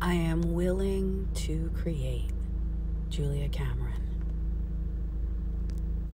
I am willing to create Julia Cameron.